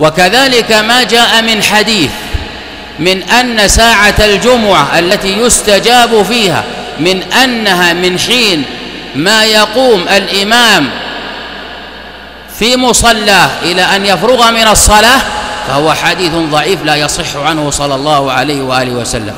وكذلك ما جاء من حديث من أن ساعة الجمعة التي يستجاب فيها من أنها من حين ما يقوم الإمام في مصلاه إلى أن يفرغ من الصلاة فهو حديث ضعيف لا يصح عنه صلى الله عليه وآله وسلم.